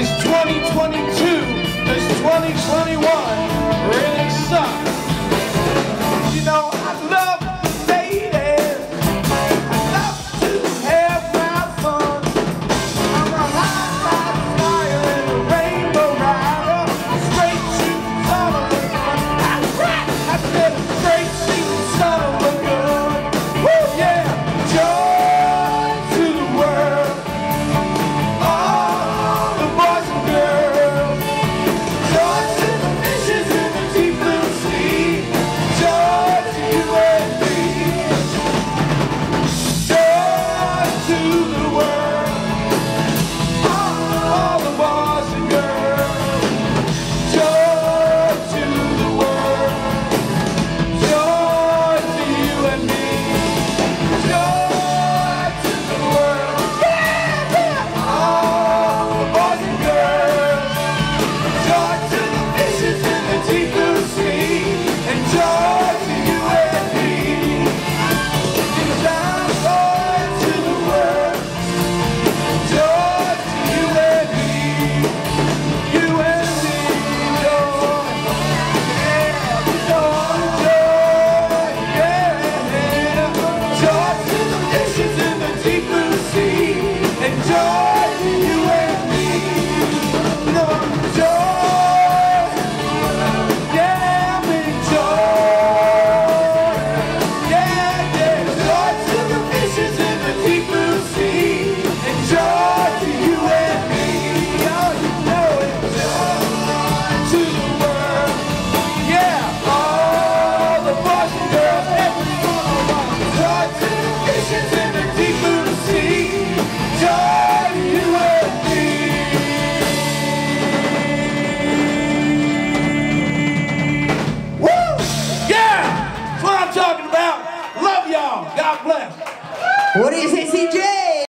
is 2022. It's 2022. God bless. What do you say, CJ?